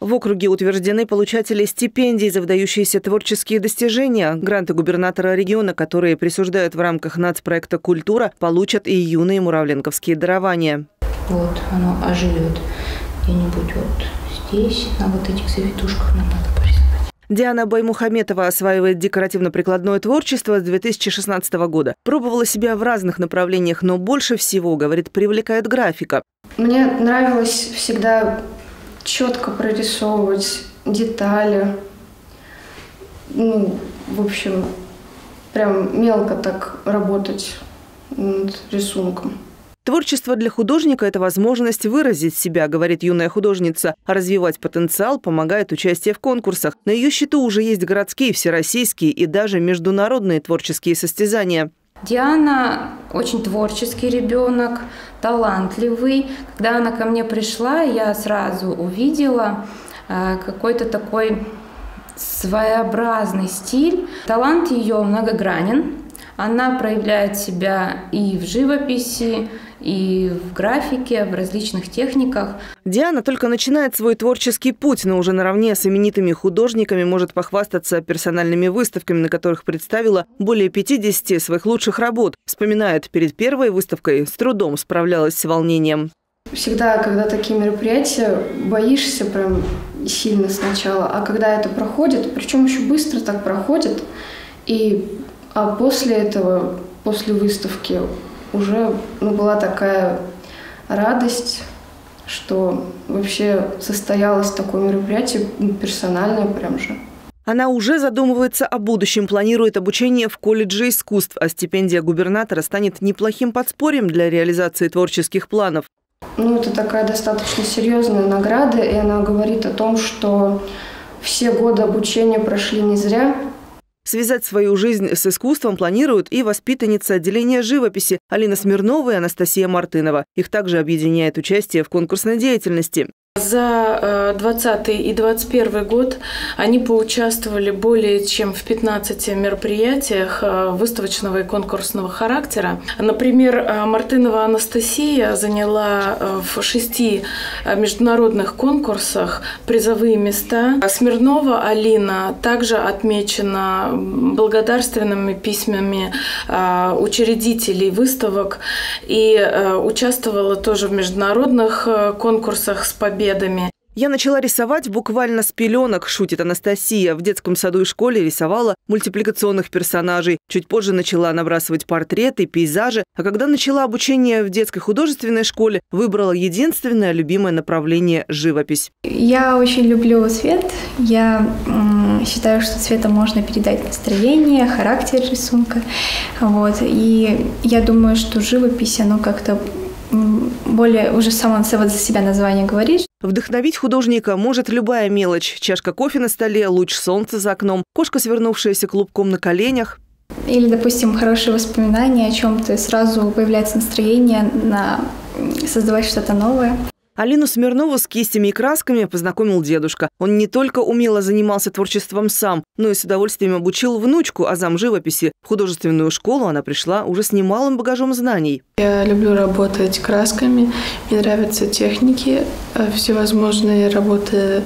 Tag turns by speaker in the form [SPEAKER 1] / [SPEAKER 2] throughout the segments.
[SPEAKER 1] В округе утверждены получатели стипендий за выдающиеся творческие достижения. Гранты губернатора региона, которые присуждают в рамках нацпроекта «Культура», получат и юные муравленковские дарования.
[SPEAKER 2] Вот оно оживет где-нибудь вот здесь, на вот этих завитушках нам надо.
[SPEAKER 1] Диана Баймухаметова осваивает декоративно-прикладное творчество с 2016 года. Пробовала себя в разных направлениях, но больше всего, говорит, привлекает графика.
[SPEAKER 3] Мне нравилось всегда четко прорисовывать детали. Ну, в общем, прям мелко так работать над рисунком.
[SPEAKER 1] Творчество для художника – это возможность выразить себя, говорит юная художница. Развивать потенциал помогает участие в конкурсах. На ее счету уже есть городские, всероссийские и даже международные творческие состязания.
[SPEAKER 2] Диана очень творческий ребенок, талантливый. Когда она ко мне пришла, я сразу увидела э, какой-то такой своеобразный стиль. Талант ее многогранен. Она проявляет себя и в живописи, и в графике, в различных техниках.
[SPEAKER 1] Диана только начинает свой творческий путь, но уже наравне с именитыми художниками может похвастаться персональными выставками, на которых представила более 50 своих лучших работ. Вспоминает, перед первой выставкой с трудом справлялась с волнением.
[SPEAKER 3] Всегда, когда такие мероприятия, боишься прям сильно сначала, а когда это проходит, причем еще быстро так проходит, и а после этого, после выставки, уже ну, была такая радость, что вообще состоялось такое мероприятие ну, персональное прям же.
[SPEAKER 1] Она уже задумывается о будущем, планирует обучение в колледже искусств, а стипендия губернатора станет неплохим подспорьем для реализации творческих планов.
[SPEAKER 3] Ну, это такая достаточно серьезная награда, и она говорит о том, что все годы обучения прошли не зря,
[SPEAKER 1] Связать свою жизнь с искусством планируют и воспитанница отделения живописи Алина Смирнова и Анастасия Мартынова. Их также объединяет участие в конкурсной деятельности.
[SPEAKER 4] За 2020 э, и 2021 год они поучаствовали более чем в 15 мероприятиях э, выставочного и конкурсного характера. Например, э, Мартынова Анастасия заняла в шести международных конкурсах призовые места. Смирнова Алина также отмечена благодарственными письмами учредителей выставок и участвовала тоже в международных конкурсах с победой победами.
[SPEAKER 1] Я начала рисовать буквально с пеленок, шутит Анастасия. В детском саду и школе рисовала мультипликационных персонажей. Чуть позже начала набрасывать портреты, пейзажи. А когда начала обучение в детской художественной школе, выбрала единственное любимое направление – живопись.
[SPEAKER 5] Я очень люблю цвет. Я считаю, что цветом можно передать настроение, характер рисунка. Вот. И я думаю, что живопись, оно как-то более уже сам за себя название говорит.
[SPEAKER 1] Вдохновить художника может любая мелочь. Чашка кофе на столе, луч солнца за окном, кошка, свернувшаяся клубком на коленях.
[SPEAKER 5] Или, допустим, хорошие воспоминания о чем-то, сразу появляется настроение на создавать что-то новое.
[SPEAKER 1] Алину Смирнову с кистями и красками познакомил дедушка. Он не только умело занимался творчеством сам, но и с удовольствием обучил внучку азам живописи. В художественную школу она пришла уже с немалым багажом знаний.
[SPEAKER 6] Я люблю работать красками, мне нравятся техники, э, всевозможные работы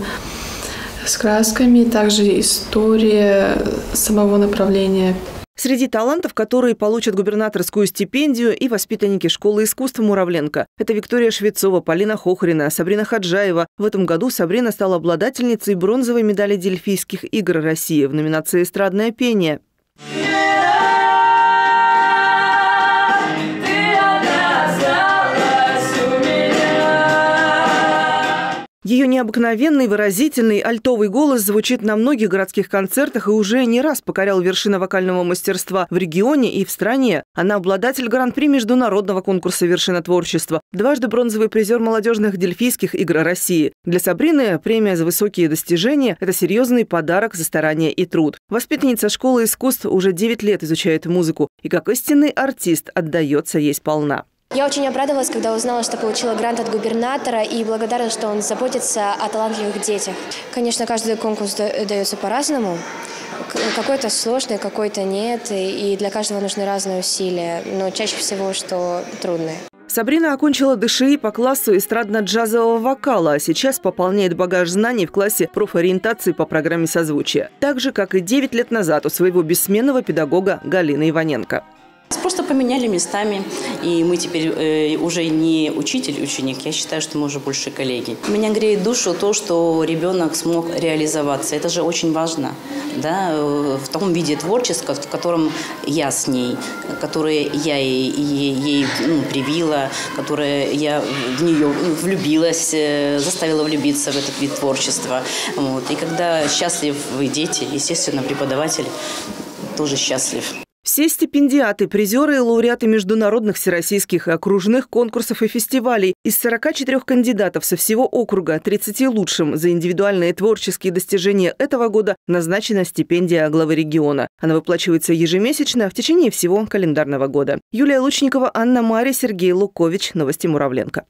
[SPEAKER 6] с красками, также история самого направления
[SPEAKER 1] Среди талантов, которые получат губернаторскую стипендию и воспитанники школы искусства Муравленко. Это Виктория Швецова, Полина Хохрина, Сабрина Хаджаева. В этом году Сабрина стала обладательницей бронзовой медали Дельфийских игр России в номинации «Эстрадное пение». Ее необыкновенный, выразительный, альтовый голос звучит на многих городских концертах и уже не раз покорял вершины вокального мастерства в регионе и в стране. Она обладатель гран-при международного конкурса «Вершина творчества», дважды бронзовый призер молодежных дельфийских игр России. Для Сабрины премия за высокие достижения – это серьезный подарок за старание и труд. Воспитанница школы искусств уже 9 лет изучает музыку и как истинный артист отдается ей сполна.
[SPEAKER 7] Я очень обрадовалась, когда узнала, что получила грант от губернатора и благодарна, что он заботится о талантливых детях. Конечно, каждый конкурс дается по-разному. Какой-то сложный, какой-то нет, и для каждого нужны разные усилия, но чаще всего, что трудные.
[SPEAKER 1] Сабрина окончила ДШИ по классу эстрадно-джазового вокала, а сейчас пополняет багаж знаний в классе профориентации по программе созвучия. Так же, как и 9 лет назад у своего бессменного педагога Галины Иваненко.
[SPEAKER 8] Просто поменяли местами, и мы теперь э, уже не учитель, ученик, я считаю, что мы уже больше коллеги. Меня греет душу то, что ребенок смог реализоваться. Это же очень важно, да, э, в том виде творчества, в котором я с ней, которое я ей, ей ну, привила, которое я в нее влюбилась, э, заставила влюбиться в этот вид творчества. Вот. И когда счастливы дети, естественно, преподаватель тоже счастлив.
[SPEAKER 1] Все стипендиаты, призеры и лауреаты международных, всероссийских и окружных конкурсов и фестивалей из 44 кандидатов со всего округа 30 лучшим за индивидуальные творческие достижения этого года назначена стипендия главы региона. Она выплачивается ежемесячно в течение всего календарного года. Юлия Лучникова, Анна Мари, Сергей Лукович. Новости Муравленко.